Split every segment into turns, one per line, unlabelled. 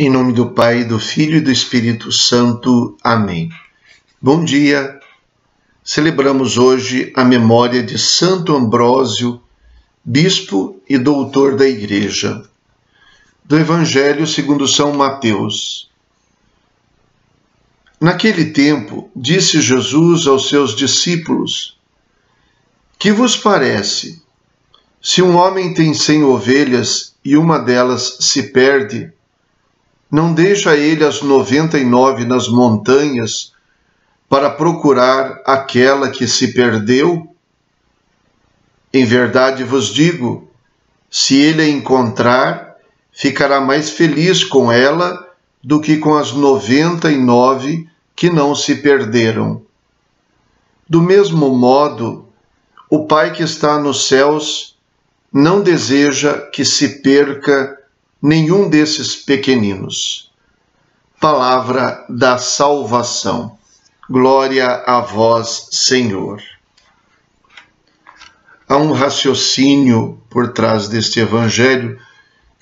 Em nome do Pai, do Filho e do Espírito Santo. Amém. Bom dia. Celebramos hoje a memória de Santo Ambrósio, bispo e doutor da Igreja. Do Evangelho segundo São Mateus. Naquele tempo, disse Jesus aos seus discípulos: Que vos parece? Se um homem tem cem ovelhas e uma delas se perde, não deixa ele as noventa e nove nas montanhas para procurar aquela que se perdeu? Em verdade vos digo, se ele a encontrar, ficará mais feliz com ela do que com as noventa e nove que não se perderam. Do mesmo modo, o Pai que está nos céus não deseja que se perca nenhum desses pequeninos. Palavra da salvação. Glória a vós, Senhor. Há um raciocínio por trás deste evangelho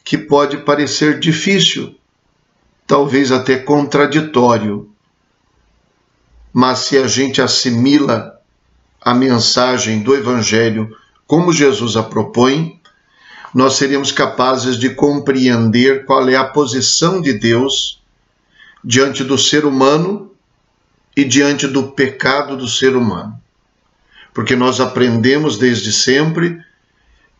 que pode parecer difícil, talvez até contraditório. Mas se a gente assimila a mensagem do evangelho como Jesus a propõe, nós seríamos capazes de compreender qual é a posição de Deus diante do ser humano e diante do pecado do ser humano. Porque nós aprendemos desde sempre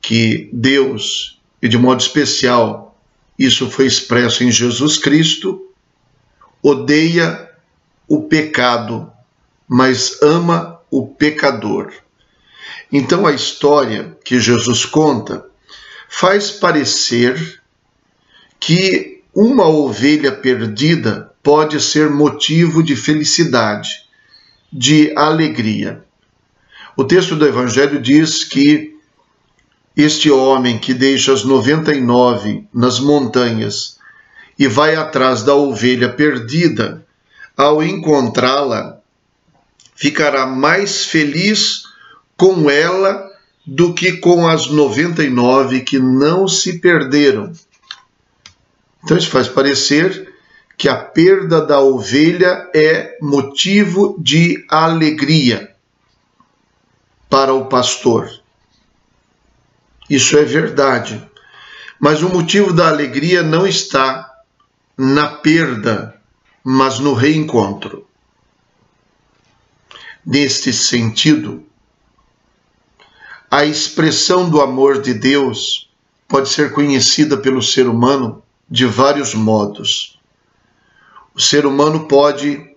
que Deus, e de modo especial, isso foi expresso em Jesus Cristo, odeia o pecado, mas ama o pecador. Então a história que Jesus conta faz parecer que uma ovelha perdida pode ser motivo de felicidade, de alegria. O texto do Evangelho diz que este homem que deixa as 99 nas montanhas e vai atrás da ovelha perdida, ao encontrá-la, ficará mais feliz com ela do que com as 99 que não se perderam. Então isso faz parecer que a perda da ovelha é motivo de alegria para o pastor. Isso é verdade. Mas o motivo da alegria não está na perda, mas no reencontro. Neste sentido, a expressão do amor de Deus pode ser conhecida pelo ser humano de vários modos. O ser humano pode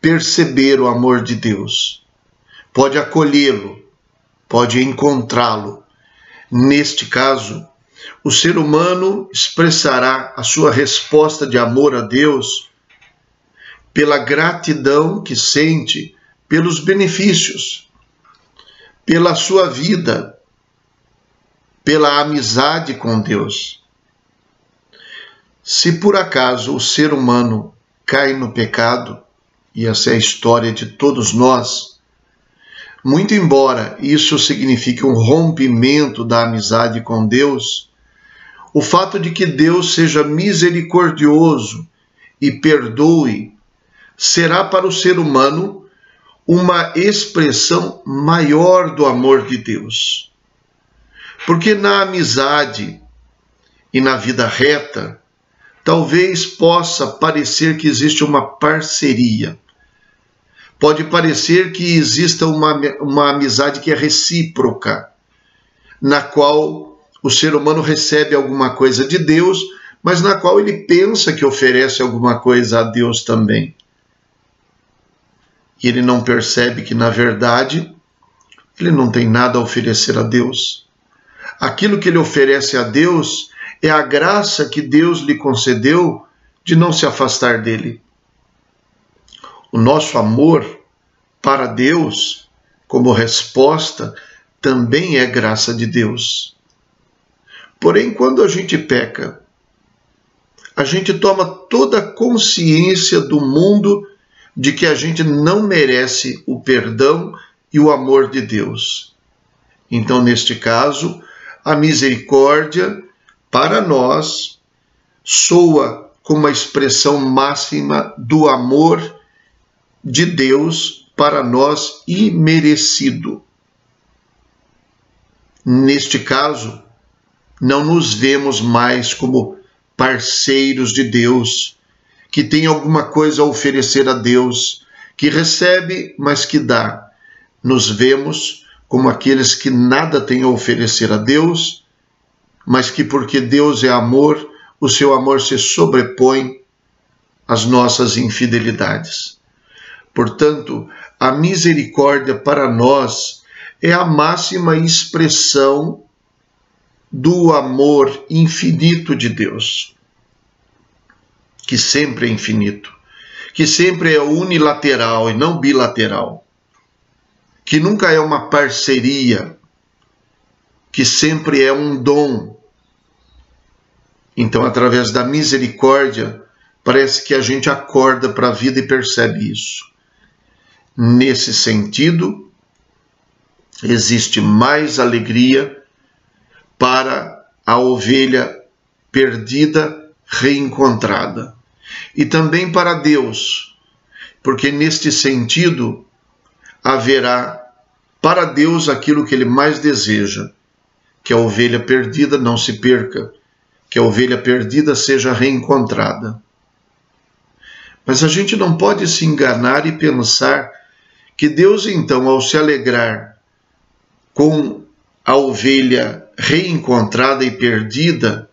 perceber o amor de Deus, pode acolhê-lo, pode encontrá-lo. Neste caso, o ser humano expressará a sua resposta de amor a Deus pela gratidão que sente pelos benefícios pela sua vida, pela amizade com Deus. Se por acaso o ser humano cai no pecado, e essa é a história de todos nós, muito embora isso signifique um rompimento da amizade com Deus, o fato de que Deus seja misericordioso e perdoe será para o ser humano uma expressão maior do amor de Deus. Porque na amizade e na vida reta, talvez possa parecer que existe uma parceria. Pode parecer que exista uma, uma amizade que é recíproca, na qual o ser humano recebe alguma coisa de Deus, mas na qual ele pensa que oferece alguma coisa a Deus também e ele não percebe que, na verdade, ele não tem nada a oferecer a Deus. Aquilo que ele oferece a Deus é a graça que Deus lhe concedeu de não se afastar dele. O nosso amor para Deus, como resposta, também é graça de Deus. Porém, quando a gente peca, a gente toma toda a consciência do mundo de que a gente não merece o perdão e o amor de Deus. Então, neste caso, a misericórdia para nós soa como a expressão máxima do amor de Deus para nós imerecido. Neste caso, não nos vemos mais como parceiros de Deus, que tem alguma coisa a oferecer a Deus, que recebe, mas que dá. Nos vemos como aqueles que nada têm a oferecer a Deus, mas que porque Deus é amor, o seu amor se sobrepõe às nossas infidelidades. Portanto, a misericórdia para nós é a máxima expressão do amor infinito de Deus, que sempre é infinito, que sempre é unilateral e não bilateral, que nunca é uma parceria, que sempre é um dom. Então, através da misericórdia, parece que a gente acorda para a vida e percebe isso. Nesse sentido, existe mais alegria para a ovelha perdida reencontrada. E também para Deus, porque neste sentido haverá para Deus aquilo que ele mais deseja, que a ovelha perdida não se perca, que a ovelha perdida seja reencontrada. Mas a gente não pode se enganar e pensar que Deus, então, ao se alegrar com a ovelha reencontrada e perdida,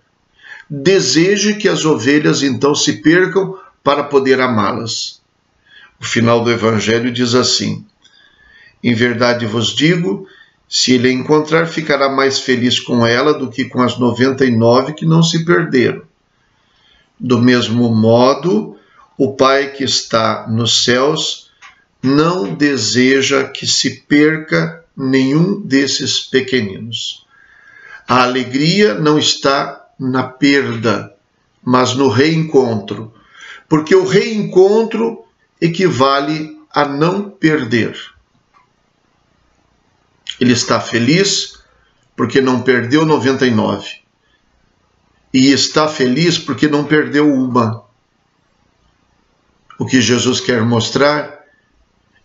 deseje que as ovelhas então se percam para poder amá-las. O final do Evangelho diz assim: Em verdade vos digo, se ele encontrar, ficará mais feliz com ela do que com as noventa e nove que não se perderam. Do mesmo modo, o Pai que está nos céus não deseja que se perca nenhum desses pequeninos. A alegria não está na perda, mas no reencontro, porque o reencontro equivale a não perder. Ele está feliz porque não perdeu 99. E está feliz porque não perdeu uma. O que Jesus quer mostrar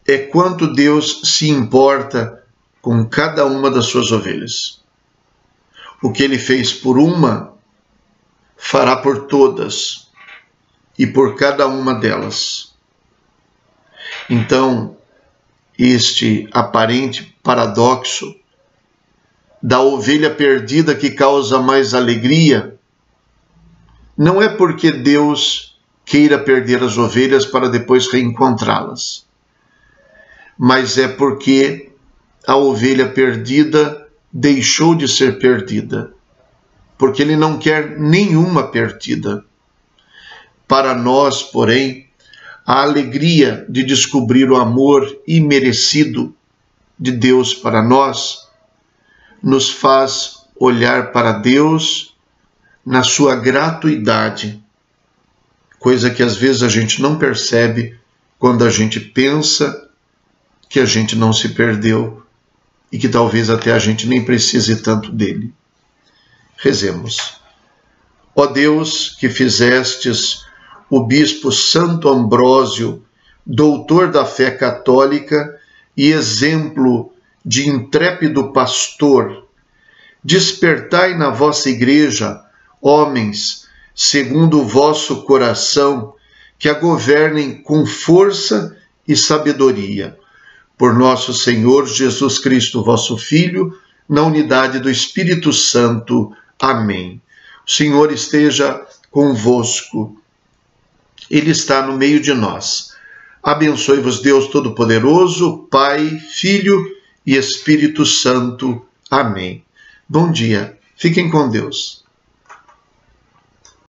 é quanto Deus se importa com cada uma das suas ovelhas. O que ele fez por uma, fará por todas e por cada uma delas. Então, este aparente paradoxo da ovelha perdida que causa mais alegria não é porque Deus queira perder as ovelhas para depois reencontrá-las, mas é porque a ovelha perdida deixou de ser perdida, porque ele não quer nenhuma perdida. Para nós, porém, a alegria de descobrir o amor imerecido de Deus para nós nos faz olhar para Deus na sua gratuidade, coisa que às vezes a gente não percebe quando a gente pensa que a gente não se perdeu e que talvez até a gente nem precise tanto dele. Rezemos. Ó Deus, que fizestes o bispo Santo Ambrósio, doutor da fé católica e exemplo de intrépido pastor, despertai na vossa igreja homens segundo o vosso coração, que a governem com força e sabedoria por nosso Senhor Jesus Cristo, vosso Filho, na unidade do Espírito Santo. Amém. O Senhor esteja convosco. Ele está no meio de nós. Abençoe-vos, Deus Todo-Poderoso, Pai, Filho e Espírito Santo. Amém. Bom dia. Fiquem com Deus.